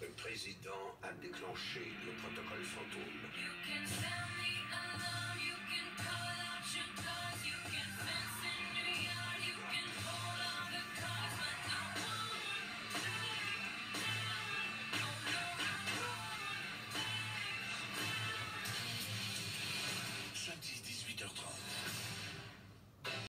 Le président a déclenché le protocole fantôme.